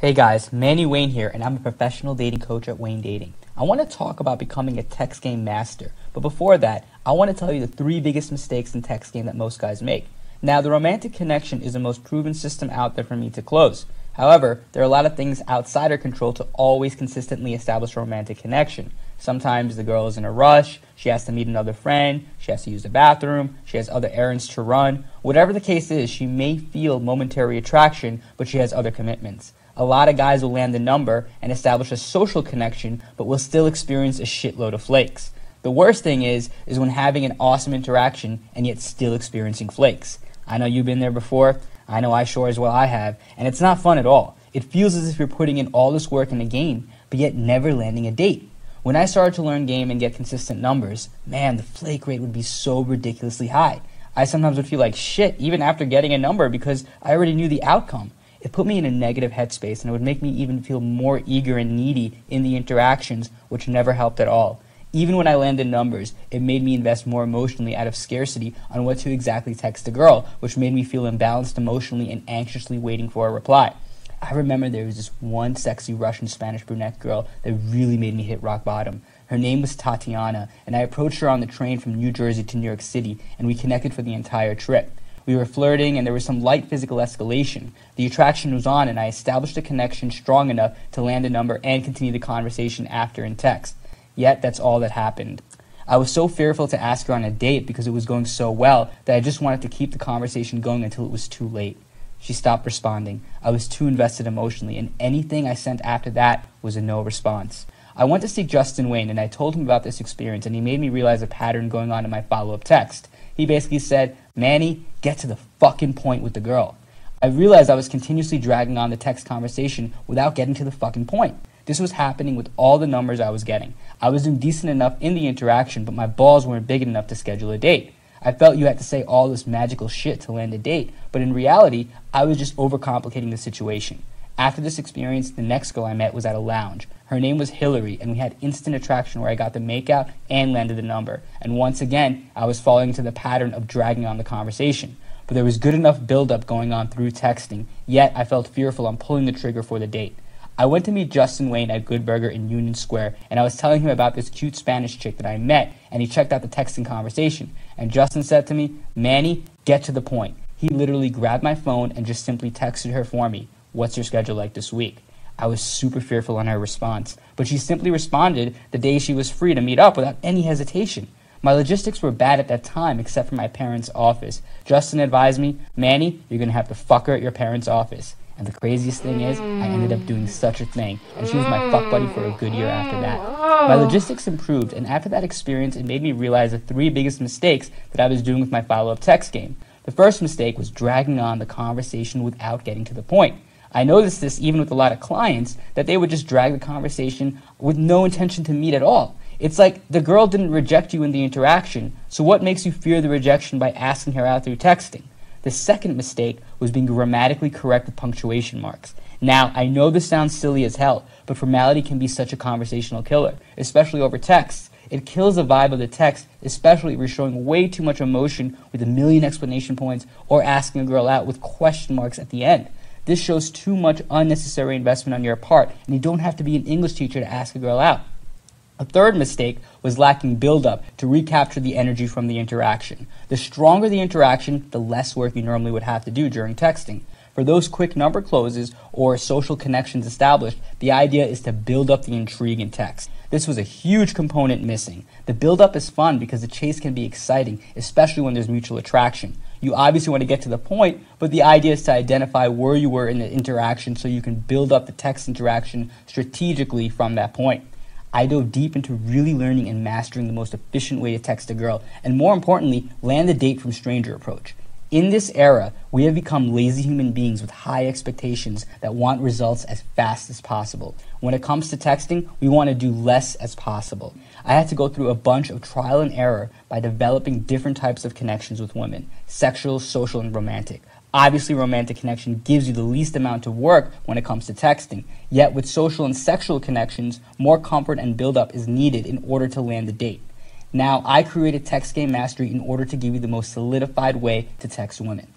Hey guys, Manny Wayne here, and I'm a professional dating coach at Wayne Dating. I want to talk about becoming a text game master, but before that, I want to tell you the three biggest mistakes in text game that most guys make. Now, the romantic connection is the most proven system out there for me to close. However, there are a lot of things outside our control to always consistently establish a romantic connection. Sometimes the girl is in a rush, she has to meet another friend, she has to use the bathroom, she has other errands to run. Whatever the case is, she may feel momentary attraction, but she has other commitments. A lot of guys will land the number and establish a social connection, but will still experience a shitload of flakes. The worst thing is, is when having an awesome interaction and yet still experiencing flakes. I know you've been there before. I know I sure as well I have, and it's not fun at all. It feels as if you're putting in all this work in a game, but yet never landing a date. When I started to learn game and get consistent numbers, man, the flake rate would be so ridiculously high. I sometimes would feel like shit even after getting a number because I already knew the outcome. It put me in a negative headspace and it would make me even feel more eager and needy in the interactions, which never helped at all. Even when I landed numbers, it made me invest more emotionally out of scarcity on what to exactly text a girl, which made me feel imbalanced emotionally and anxiously waiting for a reply. I remember there was this one sexy Russian Spanish brunette girl that really made me hit rock bottom. Her name was Tatiana, and I approached her on the train from New Jersey to New York City, and we connected for the entire trip. We were flirting, and there was some light physical escalation. The attraction was on, and I established a connection strong enough to land a number and continue the conversation after in text. Yet, that's all that happened. I was so fearful to ask her on a date because it was going so well that I just wanted to keep the conversation going until it was too late. She stopped responding. I was too invested emotionally, and anything I sent after that was a no response. I went to see Justin Wayne, and I told him about this experience, and he made me realize a pattern going on in my follow up text. He basically said, Manny, get to the fucking point with the girl. I realized I was continuously dragging on the text conversation without getting to the fucking point. This was happening with all the numbers I was getting. I was doing decent enough in the interaction, but my balls weren't big enough to schedule a date. I felt you had to say all this magical shit to land a date, but in reality, I was just overcomplicating the situation. After this experience, the next girl I met was at a lounge. Her name was Hillary, and we had instant attraction where I got the makeout and landed the number. And once again, I was falling into the pattern of dragging on the conversation. But there was good enough buildup going on through texting, yet I felt fearful on pulling the trigger for the date. I went to meet Justin Wayne at Good Burger in Union Square, and I was telling him about this cute Spanish chick that I met, and he checked out the texting conversation. And Justin said to me, Manny, get to the point. He literally grabbed my phone and just simply texted her for me, What's your schedule like this week? I was super fearful on her response, but she simply responded the day she was free to meet up without any hesitation. My logistics were bad at that time, except for my parents' office. Justin advised me, Manny, you're gonna have to fuck her at your parents' office. And the craziest thing is, I ended up doing such a thing, and she was my fuck buddy for a good year after that. My logistics improved, and after that experience, it made me realize the three biggest mistakes that I was doing with my follow up text game. The first mistake was dragging on the conversation without getting to the point. I noticed this even with a lot of clients that they would just drag the conversation with no intention to meet at all. It's like the girl didn't reject you in the interaction, so what makes you fear the rejection by asking her out through texting? The second mistake was being grammatically correct with punctuation marks. Now, I know this sounds silly as hell, but formality can be such a conversational killer, especially over text. It kills the vibe of the text, especially if you're showing way too much emotion with a million explanation points or asking a girl out with question marks at the end. This shows too much unnecessary investment on your part, and you don't have to be an English teacher to ask a girl out. A third mistake was lacking build-up to recapture the energy from the interaction. The stronger the interaction, the less work you normally would have to do during texting. For those quick number closes or social connections established, the idea is to build up the intrigue in text. This was a huge component missing. The build up is fun because the chase can be exciting, especially when there's mutual attraction. You obviously want to get to the point, but the idea is to identify where you were in the interaction so you can build up the text interaction strategically from that point. I dove deep into really learning and mastering the most efficient way to text a girl, and more importantly, land the date from stranger approach. In this era, we have become lazy human beings with high expectations that want results as fast as possible. When it comes to texting, we want to do less as possible. I had to go through a bunch of trial and error by developing different types of connections with women sexual, social, and romantic. Obviously, romantic connection gives you the least amount of work when it comes to texting. Yet, with social and sexual connections, more comfort and build-up is needed in order to land the date. Now, I created Text Game Mastery in order to give you the most solidified way to text women.